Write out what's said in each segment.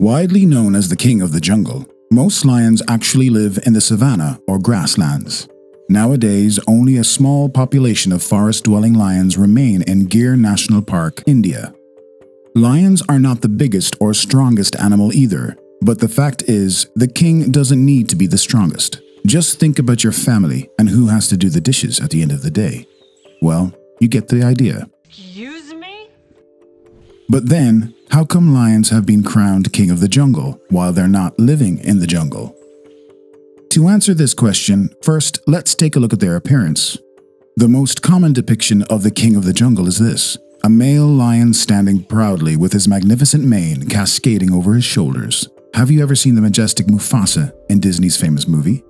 Widely known as the king of the jungle, most lions actually live in the savanna or grasslands. Nowadays, only a small population of forest dwelling lions remain in Gir National Park, India. Lions are not the biggest or strongest animal either, but the fact is, the king doesn't need to be the strongest. Just think about your family and who has to do the dishes at the end of the day. Well, you get the idea. Excuse me? But then, how come lions have been crowned king of the jungle while they're not living in the jungle? To answer this question, first let's take a look at their appearance. The most common depiction of the king of the jungle is this a male lion standing proudly with his magnificent mane cascading over his shoulders. Have you ever seen the majestic Mufasa in Disney's famous movie?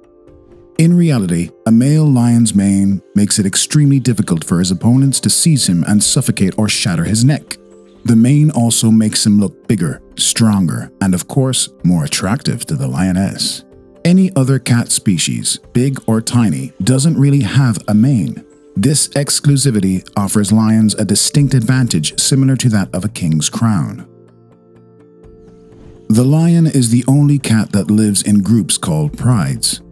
In reality, a male lion's mane makes it extremely difficult for his opponents to seize him and suffocate or shatter his neck. The mane also makes him look bigger, stronger, and of course, more attractive to the lioness. Any other cat species, big or tiny, doesn't really have a mane. This exclusivity offers lions a distinct advantage similar to that of a king's crown. The lion is the only cat that lives in groups called prides.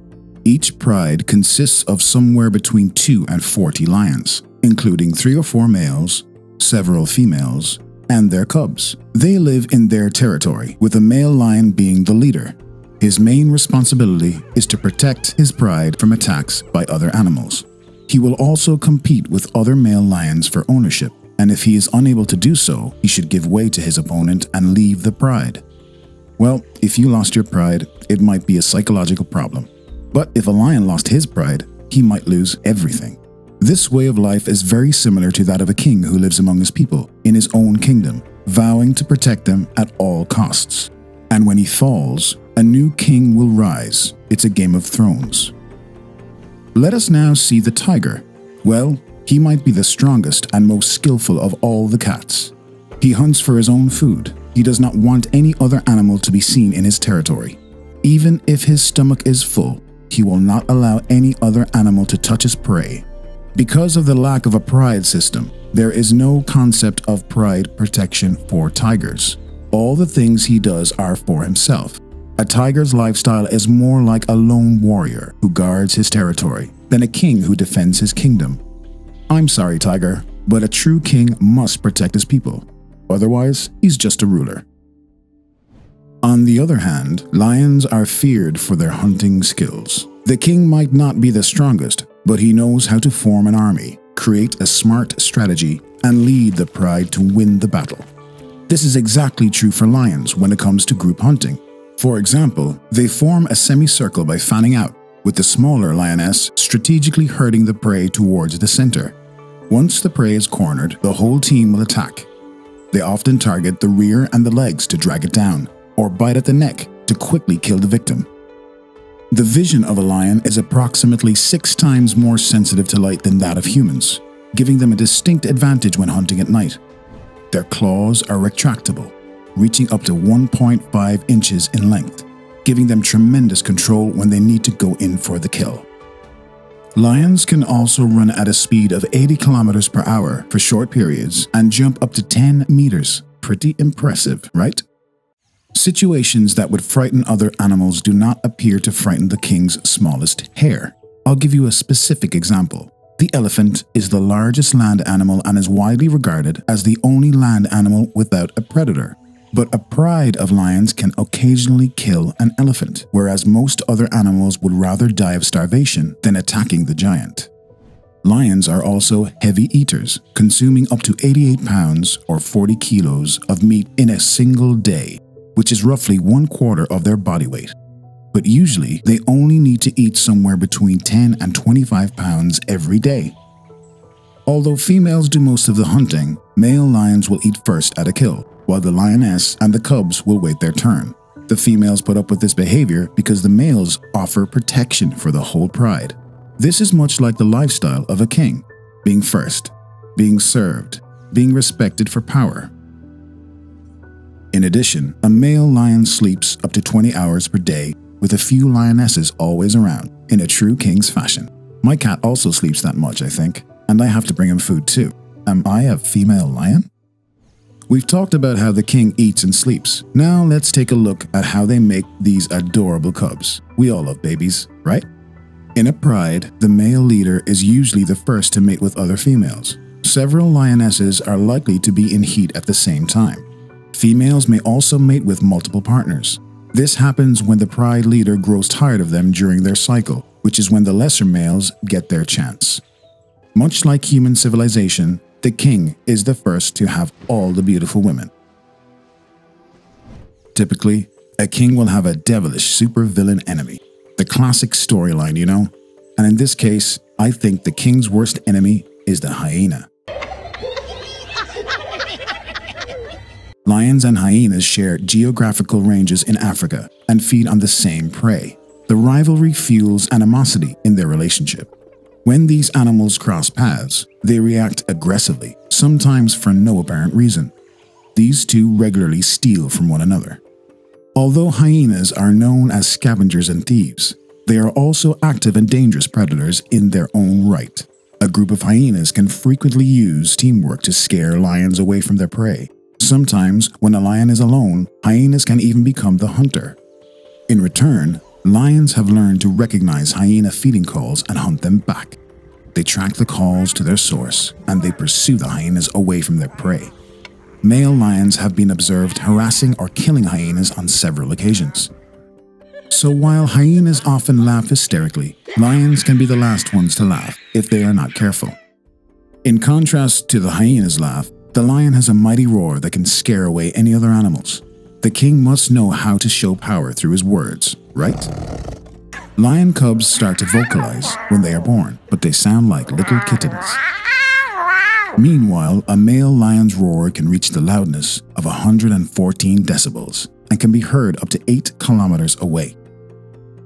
Each pride consists of somewhere between 2 and 40 lions, including 3 or 4 males, several females, and their cubs. They live in their territory, with a male lion being the leader. His main responsibility is to protect his pride from attacks by other animals. He will also compete with other male lions for ownership, and if he is unable to do so, he should give way to his opponent and leave the pride. Well, if you lost your pride, it might be a psychological problem. But if a lion lost his pride, he might lose everything. This way of life is very similar to that of a king who lives among his people in his own kingdom, vowing to protect them at all costs. And when he falls, a new king will rise. It's a Game of Thrones. Let us now see the tiger. Well, he might be the strongest and most skillful of all the cats. He hunts for his own food. He does not want any other animal to be seen in his territory. Even if his stomach is full, he will not allow any other animal to touch his prey. Because of the lack of a pride system, there is no concept of pride protection for tigers. All the things he does are for himself. A tiger's lifestyle is more like a lone warrior who guards his territory than a king who defends his kingdom. I'm sorry, tiger, but a true king must protect his people. Otherwise, he's just a ruler. On the other hand, lions are feared for their hunting skills. The king might not be the strongest, but he knows how to form an army, create a smart strategy, and lead the pride to win the battle. This is exactly true for lions when it comes to group hunting. For example, they form a semicircle by fanning out, with the smaller lioness strategically herding the prey towards the center. Once the prey is cornered, the whole team will attack. They often target the rear and the legs to drag it down, or bite at the neck to quickly kill the victim. The vision of a lion is approximately six times more sensitive to light than that of humans, giving them a distinct advantage when hunting at night. Their claws are retractable, reaching up to 1.5 inches in length, giving them tremendous control when they need to go in for the kill. Lions can also run at a speed of 80 kilometers per hour for short periods and jump up to 10 meters. Pretty impressive, right? Situations that would frighten other animals do not appear to frighten the king's smallest hair. I'll give you a specific example. The elephant is the largest land animal and is widely regarded as the only land animal without a predator. But a pride of lions can occasionally kill an elephant, whereas most other animals would rather die of starvation than attacking the giant. Lions are also heavy eaters, consuming up to 88 pounds or 40 kilos of meat in a single day, which is roughly one quarter of their body weight. But usually, they only need to eat somewhere between 10 and 25 pounds every day. Although females do most of the hunting, male lions will eat first at a kill, while the lioness and the cubs will wait their turn. The females put up with this behavior because the males offer protection for the whole pride. This is much like the lifestyle of a king being first, being served, being respected for power, in addition, a male lion sleeps up to 20 hours per day with a few lionesses always around, in a true king's fashion. My cat also sleeps that much, I think, and I have to bring him food too. Am I a female lion? We've talked about how the king eats and sleeps. Now let's take a look at how they make these adorable cubs. We all love babies, right? In a pride, the male leader is usually the first to mate with other females. Several lionesses are likely to be in heat at the same time. Females may also mate with multiple partners. This happens when the pride leader grows tired of them during their cycle, which is when the lesser males get their chance. Much like human civilization, the king is the first to have all the beautiful women. Typically, a king will have a devilish supervillain enemy. The classic storyline, you know? And in this case, I think the king's worst enemy is the hyena. Lions and hyenas share geographical ranges in Africa and feed on the same prey. The rivalry fuels animosity in their relationship. When these animals cross paths, they react aggressively, sometimes for no apparent reason. These two regularly steal from one another. Although hyenas are known as scavengers and thieves, they are also active and dangerous predators in their own right. A group of hyenas can frequently use teamwork to scare lions away from their prey. Sometimes, when a lion is alone, hyenas can even become the hunter. In return, lions have learned to recognize hyena feeding calls and hunt them back. They track the calls to their source and they pursue the hyenas away from their prey. Male lions have been observed harassing or killing hyenas on several occasions. So while hyenas often laugh hysterically, lions can be the last ones to laugh if they are not careful. In contrast to the hyena's laugh, the lion has a mighty roar that can scare away any other animals. The king must know how to show power through his words, right? Lion cubs start to vocalize when they are born, but they sound like little kittens. Meanwhile, a male lion's roar can reach the loudness of 114 decibels and can be heard up to 8 kilometers away.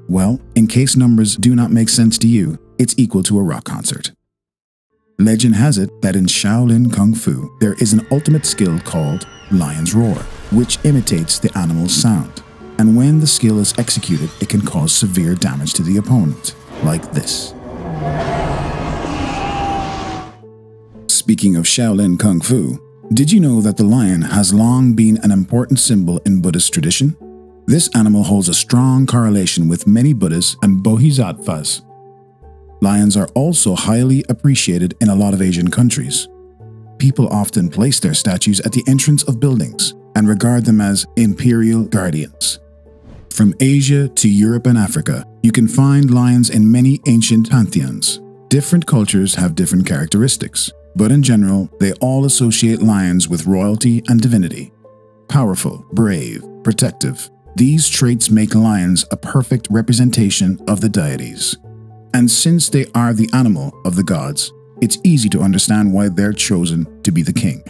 Well, in case numbers do not make sense to you, it's equal to a rock concert. Legend has it that in Shaolin Kung Fu, there is an ultimate skill called Lion's Roar, which imitates the animal's sound. And when the skill is executed, it can cause severe damage to the opponent, like this. Speaking of Shaolin Kung Fu, did you know that the lion has long been an important symbol in Buddhist tradition? This animal holds a strong correlation with many Buddhas and Bodhisattvas. Lions are also highly appreciated in a lot of Asian countries. People often place their statues at the entrance of buildings and regard them as imperial guardians. From Asia to Europe and Africa, you can find lions in many ancient pantheons. Different cultures have different characteristics, but in general, they all associate lions with royalty and divinity. Powerful, brave, protective, these traits make lions a perfect representation of the deities. And since they are the animal of the gods, it's easy to understand why they're chosen to be the king.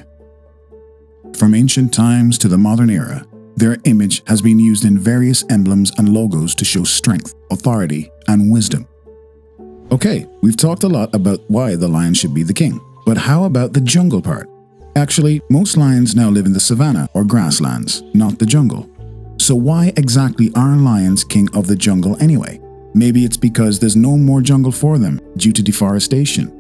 From ancient times to the modern era, their image has been used in various emblems and logos to show strength, authority, and wisdom. Okay, we've talked a lot about why the lion should be the king, but how about the jungle part? Actually, most lions now live in the savannah or grasslands, not the jungle. So why exactly are lions king of the jungle anyway? Maybe it's because there's no more jungle for them due to deforestation.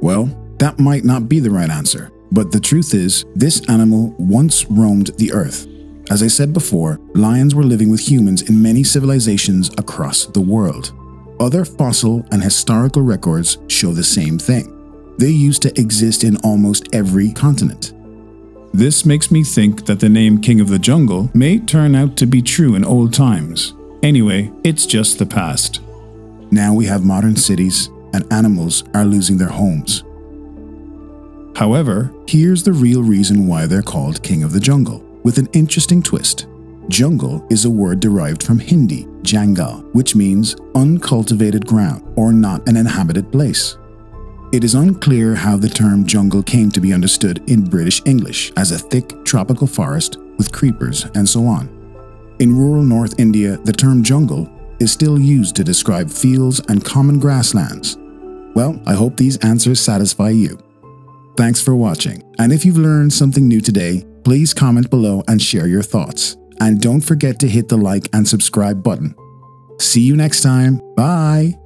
Well, that might not be the right answer, but the truth is, this animal once roamed the earth. As I said before, lions were living with humans in many civilizations across the world. Other fossil and historical records show the same thing. They used to exist in almost every continent. This makes me think that the name King of the Jungle may turn out to be true in old times. Anyway, it's just the past. Now we have modern cities, and animals are losing their homes. However, here's the real reason why they're called King of the Jungle, with an interesting twist. Jungle is a word derived from Hindi, jangal, which means uncultivated ground or not an inhabited place. It is unclear how the term jungle came to be understood in British English as a thick tropical forest with creepers and so on. In rural North India, the term jungle is still used to describe fields and common grasslands. Well, I hope these answers satisfy you. Thanks for watching, and if you've learned something new today, please comment below and share your thoughts. And don't forget to hit the like and subscribe button. See you next time. Bye.